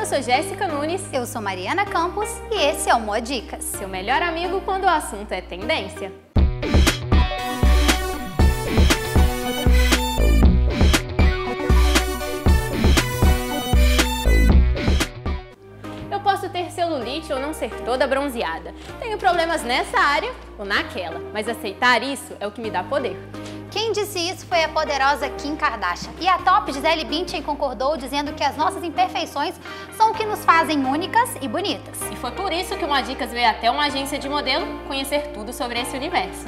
Eu sou Jéssica Nunes. Eu sou Mariana Campos e esse é o Modicas. Seu melhor amigo quando o assunto é tendência. Eu posso ter celulite ou não ser toda bronzeada. Tenho problemas nessa área ou naquela, mas aceitar isso é o que me dá poder. Quem disse isso foi a poderosa Kim Kardashian. E a top Gisele Bündchen concordou dizendo que as nossas imperfeições são o que nos fazem únicas e bonitas. E foi por isso que o Modicas veio até uma agência de modelo conhecer tudo sobre esse universo.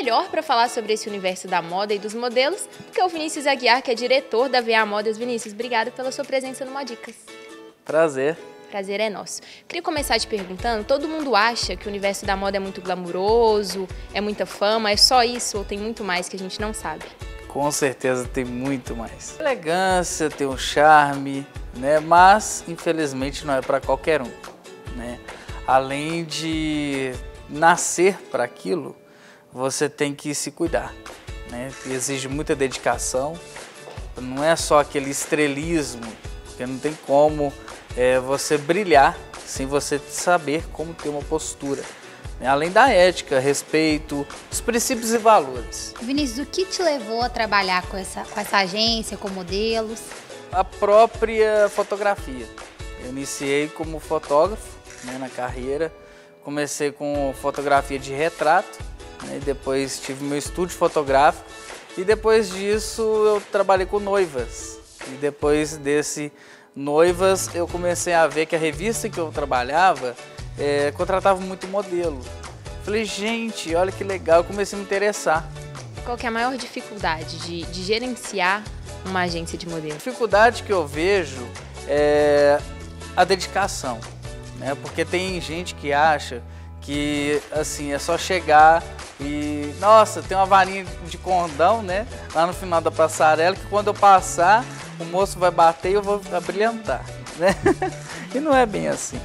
Melhor para falar sobre esse universo da moda e dos modelos do que o Vinícius Aguiar, que é diretor da VA Modas. Vinícius, obrigado pela sua presença no Modicas. Prazer. Prazer é nosso. Queria começar te perguntando, todo mundo acha que o universo da moda é muito glamuroso, é muita fama, é só isso ou tem muito mais que a gente não sabe? Com certeza tem muito mais. Elegância, tem um charme, né? Mas infelizmente não é para qualquer um, né? Além de nascer para aquilo, você tem que se cuidar. Né? Exige muita dedicação, não é só aquele estrelismo, porque não tem como é, você brilhar sem você saber como ter uma postura. Né? Além da ética, respeito, os princípios e valores. Vinícius, o que te levou a trabalhar com essa, com essa agência, com modelos? A própria fotografia. Eu iniciei como fotógrafo né, na carreira, comecei com fotografia de retrato, né? Depois tive meu estúdio fotográfico e depois disso eu trabalhei com noivas. E depois desse noivas eu comecei a ver que a revista que eu trabalhava é, contratava muito modelo. Falei, gente, olha que legal, eu comecei a me interessar. Qual que é a maior dificuldade de, de gerenciar uma agência de modelo? A dificuldade que eu vejo é a dedicação, né? Porque tem gente que acha que assim é só chegar e nossa, tem uma varinha de condão, né? Lá no final da passarela que quando eu passar, o moço vai bater e eu vou brilhantar, né? e não é bem assim.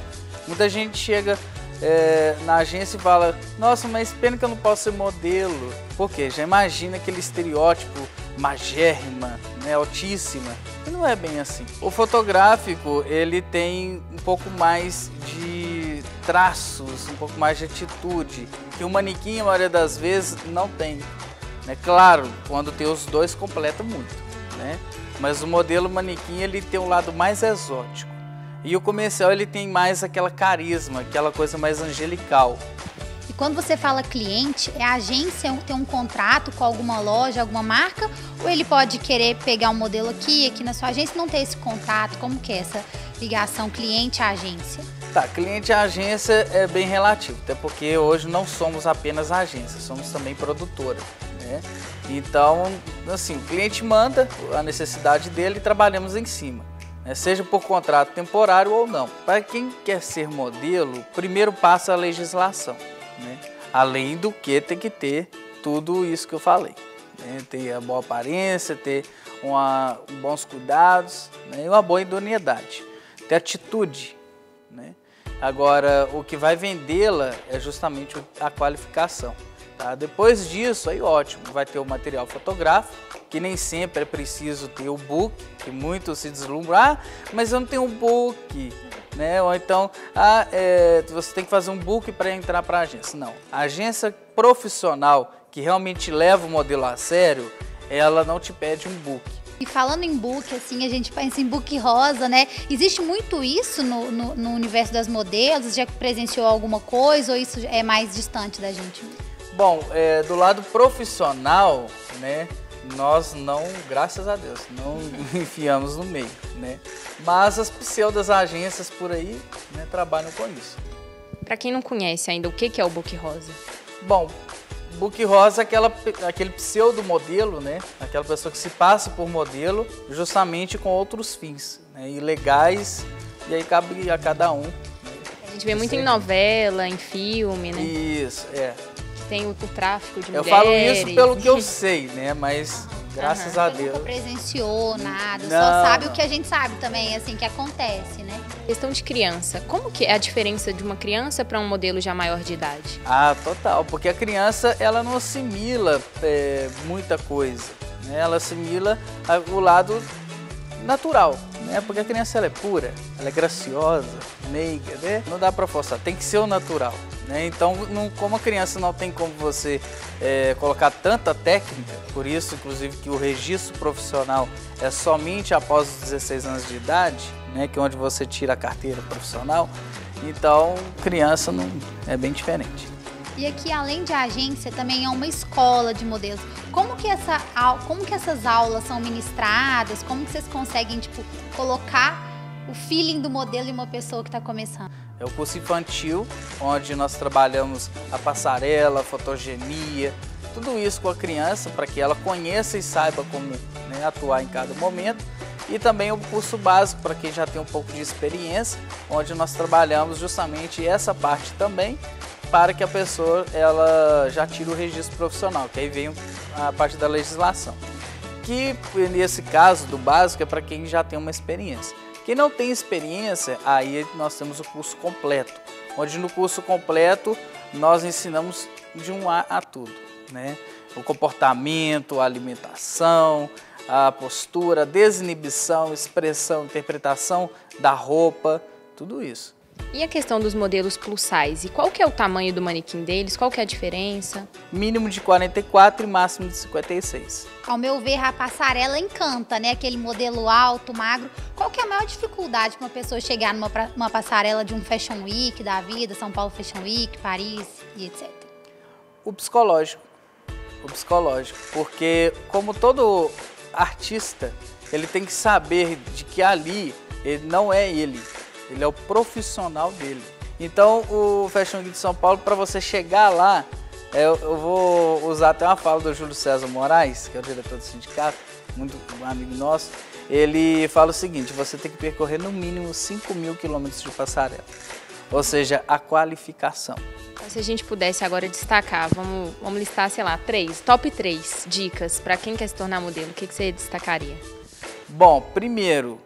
Muita gente chega é, na agência e fala: Nossa, mas pena que eu não posso ser modelo. Por quê? Já imagina aquele estereótipo magérrima, né, altíssima. E não é bem assim. O fotográfico ele tem um pouco mais de traços, um pouco mais de atitude que o manequim, a maioria das vezes, não tem. Né? Claro, quando tem os dois, completa muito. Né? Mas o modelo manequim ele tem um lado mais exótico. E o comercial ele tem mais aquela carisma, aquela coisa mais angelical. E quando você fala cliente, é a agência ter um contrato com alguma loja, alguma marca? Ou ele pode querer pegar um modelo aqui, aqui na sua agência não ter esse contato? Como que é essa ligação cliente-agência? Tá, cliente-agência é bem relativo, até porque hoje não somos apenas agência, somos também produtora. Né? Então, assim, o cliente manda a necessidade dele e trabalhamos em cima né, seja por contrato temporário ou não. Para quem quer ser modelo, primeiro passa a legislação. Né? Além do que tem que ter tudo isso que eu falei. Né? Ter a boa aparência, ter uma, bons cuidados né? e uma boa idoneidade. Ter atitude. Agora, o que vai vendê-la é justamente a qualificação. Tá? Depois disso, aí ótimo, vai ter o material fotográfico, que nem sempre é preciso ter o book, que muitos se deslumbram, ah, mas eu não tenho um book, né? Ou então, ah, é, você tem que fazer um book para entrar para a agência. Não, a agência profissional que realmente leva o modelo a sério, ela não te pede um book. E falando em book, assim, a gente pensa em book rosa, né? Existe muito isso no, no, no universo das modelos? Já presenciou alguma coisa ou isso é mais distante da gente? Bom, é, do lado profissional, né, nós não, graças a Deus, não enfiamos no meio, né? Mas as pseudas agências por aí né, trabalham com isso. Para quem não conhece ainda, o que é o Book Rosa? Bom, Book Rosa é aquela, aquele pseudo modelo, né? Aquela pessoa que se passa por modelo justamente com outros fins, né? ilegais, e aí cabe a cada um. Né? A gente vê muito em novela, em filme, né? Isso, é tem o, o tráfico de mulheres. Eu falo isso pelo que eu sei, né? Mas Graças a Deus. Nunca presenciou nada, Não, só sabe o que a gente sabe também, assim, que acontece, né? Questão de criança. Como que é a diferença de uma criança para um modelo já maior de idade? Ah, total, porque a criança ela não assimila é, muita coisa, né? Ela assimila a- o lado natural, né? Porque a criança ela é pura, ela é graciosa, meiga, né? Não dá pra forçar, tem que ser o natural, né? Então, não- como a criança não tem como você é, colocar tanta técnica, por isso, inclusive, que o registro profissional é somente após os 16 anos de idade, né? Que é onde você tira a carteira profissional. Então, criança não é bem diferente. E aqui, além de agência, também é uma escola de modelos. Como que, essa, como que essas aulas são ministradas? Como que vocês conseguem, tipo, colocar o feeling do modelo em uma pessoa que está começando? É o curso infantil, onde nós trabalhamos a passarela, a fotogenia, tudo isso com a criança para que ela conheça e saiba como né, atuar em cada momento. E também o curso básico para quem já tem um pouco de experiência, onde nós trabalhamos justamente essa parte também para que a pessoa ela já tire o registro profissional, que aí vem a parte da legislação. Que nesse caso do básico é para quem já tem uma experiência. Quem não tem experiência, aí nós temos o curso completo, onde no curso completo nós ensinamos de um A a tudo, né? O comportamento, a alimentação, a postura, a desinibição, expressão, interpretação da roupa, tudo isso. E a questão dos modelos plus size? Qual que é o tamanho do manequim deles? Qual que é a diferença? Mínimo de 44 e máximo de 56. Ao meu ver, a passarela encanta, né? Aquele modelo alto, magro. Qual que é a maior dificuldade para uma pessoa chegar numa pra- uma passarela de um Fashion Week da vida, São Paulo Fashion Week, Paris e etc? o psicológico. O psicológico. Porque, como todo artista, ele tem que saber de que ali ele não é ele, ele é o profissional dele. Então, o Fashion Week de São Paulo, para você chegar lá, é, eu, eu vou usar até uma fala do Júlio César Moraes, que é o diretor do sindicato, muito amigo nosso. Ele fala o seguinte: você tem que percorrer no mínimo 5 mil quilômetros de passarela. Ou seja, a qualificação. Então, se a gente pudesse agora destacar, vamos, vamos listar, sei lá, três, top três dicas para quem quer se tornar modelo. O que, que você destacaria? Bom, primeiro,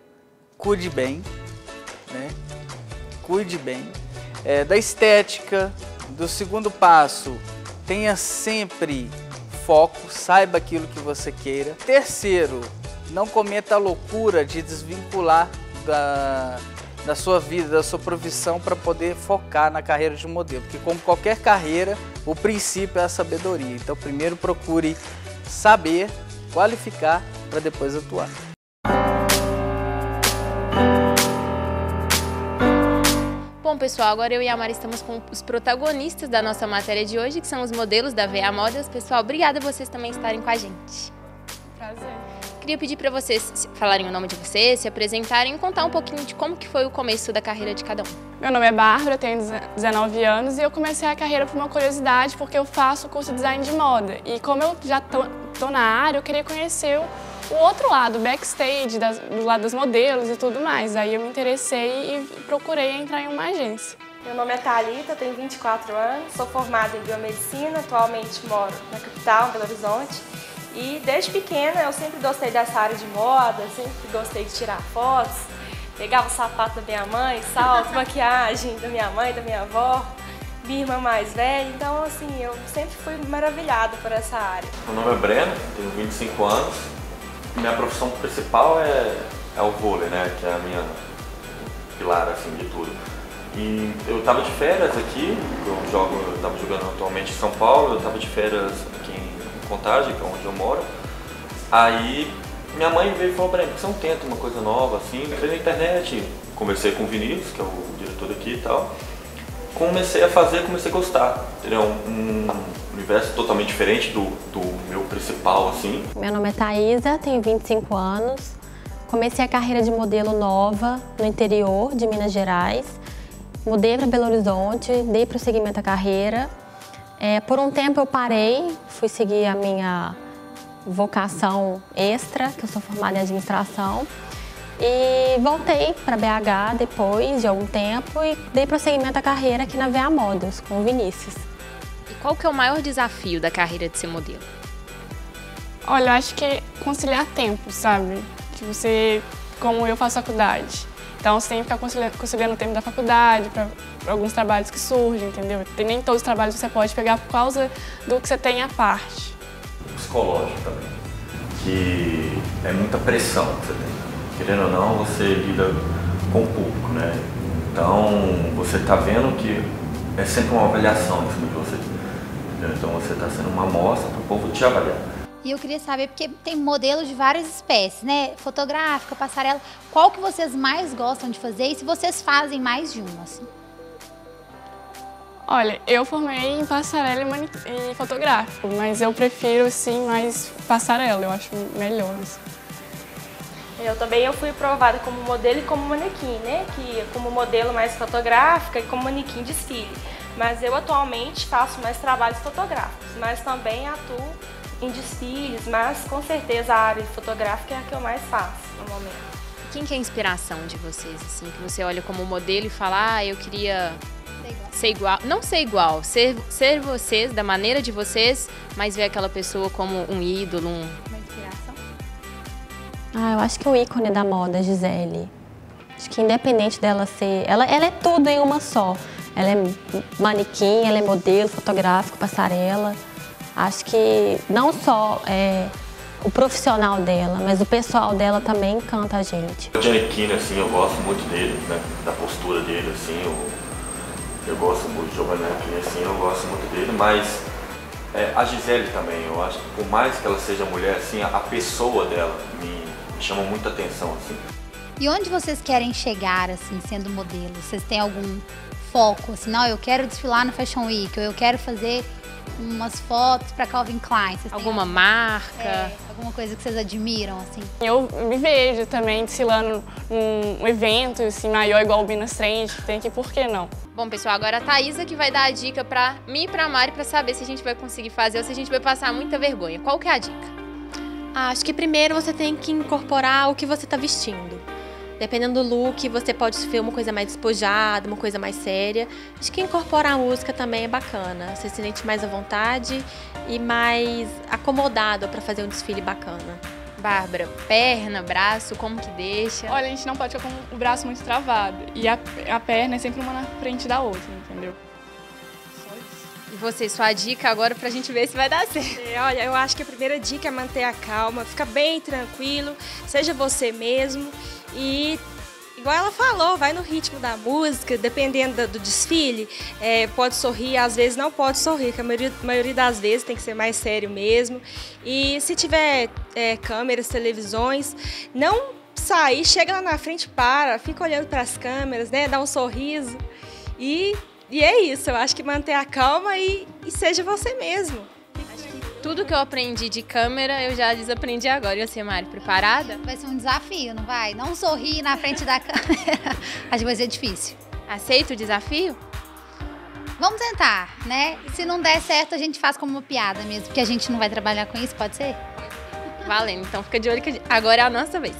cuide bem? Cuide bem. É, da estética, do segundo passo, tenha sempre foco, saiba aquilo que você queira. Terceiro, não cometa a loucura de desvincular da, da sua vida, da sua profissão para poder focar na carreira de modelo. Porque como qualquer carreira, o princípio é a sabedoria. Então primeiro procure saber, qualificar para depois atuar. Bom, pessoal, agora eu e a Mari estamos com os protagonistas da nossa matéria de hoje, que são os modelos da VA Modas. Pessoal, obrigada vocês também estarem com a gente. Prazer. Queria pedir para vocês falarem o nome de vocês, se apresentarem e contar um pouquinho de como que foi o começo da carreira de cada um. Meu nome é Bárbara, tenho 19 anos e eu comecei a carreira por uma curiosidade porque eu faço curso de design de moda. E como eu já tô, tô na área, eu queria conhecer o, o outro lado, backstage, das- do lado dos modelos e tudo mais. Aí eu me interessei e procurei entrar em uma agência. Meu nome é Thalita, tenho 24 anos, sou formada em biomedicina, atualmente moro na capital, Belo Horizonte. E desde pequena eu sempre gostei dessa área de moda, sempre gostei de tirar fotos. Pegava o sapato da minha mãe, salto, maquiagem da minha mãe, da minha avó, minha irmã mais velha. Então, assim, eu sempre fui maravilhada por essa área. Meu nome é Breno, tenho 25 anos. Minha profissão principal é, é o vôlei, né? Que é a minha pilar, assim, de tudo. E eu tava de férias aqui, eu jogo, eu tava jogando atualmente em São Paulo, eu tava de férias aqui em Contagem, que é onde eu moro. Aí minha mãe veio e falou, por que você não tenta uma coisa nova, assim? Entrei na internet, conversei com o Vinícius, que é o diretor aqui e tal. Comecei a fazer, comecei a gostar, entendeu? Um universo totalmente diferente do, do meu principal, assim. Meu nome é Thaisa, tenho 25 anos. Comecei a carreira de modelo nova no interior de Minas Gerais. Mudei para Belo Horizonte, dei prosseguimento à carreira. É, por um tempo eu parei, fui seguir a minha vocação extra, que eu sou formada em administração. E voltei para BH depois de algum tempo e dei prosseguimento à carreira aqui na VA Modas, com o Vinícius. E qual que é o maior desafio da carreira de ser modelo? Olha, eu acho que conciliar tempo, sabe? Que você, como eu faço faculdade, então você tem que ficar conciliando, conciliando o tempo da faculdade para alguns trabalhos que surgem, entendeu? Tem nem todos os trabalhos você pode pegar por causa do que você tem à parte. Psicológico também, que é muita pressão que você tem. Querendo ou não, você lida com o público, né? Então você está vendo que é sempre uma avaliação em cima de você. Entendeu? Então você está sendo uma amostra para o povo te avaliar. E eu queria saber, porque tem modelos de várias espécies, né? Fotográfica, passarela. Qual que vocês mais gostam de fazer e se vocês fazem mais de uma, assim? Olha, eu formei em passarela e, fotográfico, mas eu prefiro, sim, mais passarela, eu acho melhor. Assim. Eu também eu fui aprovada como modelo e como manequim, né? Que como modelo mais fotográfica e como manequim desfile. Mas eu atualmente faço mais trabalhos fotográficos, mas também atuo em desfiles, mas com certeza a área fotográfica é a que eu mais faço no momento. Quem que é a inspiração de vocês, assim, que você olha como modelo e fala, ah, eu queria ser igual. Não ser igual, ser, ser vocês, da maneira de vocês, mas ver aquela pessoa como um ídolo, um... Ah, eu acho que o ícone da moda, Gisele. Acho que independente dela ser... Ela, ela é tudo em uma só. Ela é manequim, ela é modelo, fotográfico, passarela. Acho que não só é, o profissional dela, mas o pessoal dela também encanta a gente. O Johnny Keane, assim, eu gosto muito dele, né? da postura dele, assim, eu, eu gosto muito de Giovanni assim, eu gosto muito dele, mas é, a Gisele também, eu acho que por mais que ela seja mulher, assim, a, a pessoa dela me, me chama muita atenção, assim. E onde vocês querem chegar, assim, sendo modelo? Vocês têm algum foco, assim, não, eu quero desfilar no Fashion Week, ou eu quero fazer umas fotos para Calvin Klein? Vocês alguma marca? É, alguma coisa que vocês admiram, assim? Eu me vejo também desfilando num evento, assim, maior igual o Minas Trend, tem aqui, por que não? Bom, pessoal, agora a Thaisa que vai dar a dica para mim e pra Mari para saber se a gente vai conseguir fazer ou se a gente vai passar muita vergonha. Qual que é a dica? Ah, acho que primeiro você tem que incorporar o que você está vestindo. Dependendo do look, você pode ver uma coisa mais despojada, uma coisa mais séria. Acho que incorporar a música também é bacana. Você se sente mais à vontade e mais acomodado para fazer um desfile bacana. Bárbara, perna, braço, como que deixa? Olha, a gente não pode ficar com o braço muito travado. E a, a perna é sempre uma na frente da outra, entendeu? E você, sua dica agora pra gente ver se vai dar certo. É, olha, eu acho que a primeira dica é manter a calma, fica bem tranquilo, seja você mesmo e igual ela falou, vai no ritmo da música, dependendo do, desfile, é, pode sorrir, às vezes não pode sorrir, que a maioria, maioria, das vezes tem que ser mais sério mesmo. E se tiver é, câmeras, televisões, não sair, chega lá na frente, para, fica olhando para as câmeras, né, dá um sorriso. E, e é isso, eu acho que manter a calma e, e seja você mesmo. Tudo que eu aprendi de câmera, eu já desaprendi agora. E você, Mari, preparada? Vai ser um desafio, não vai? Não sorrir na frente da câmera. Acho que vai ser difícil. Aceita o desafio? Vamos tentar, né? Se não der certo, a gente faz como uma piada mesmo, porque a gente não vai trabalhar com isso, pode ser? Valendo. Então fica de olho que agora é a nossa vez.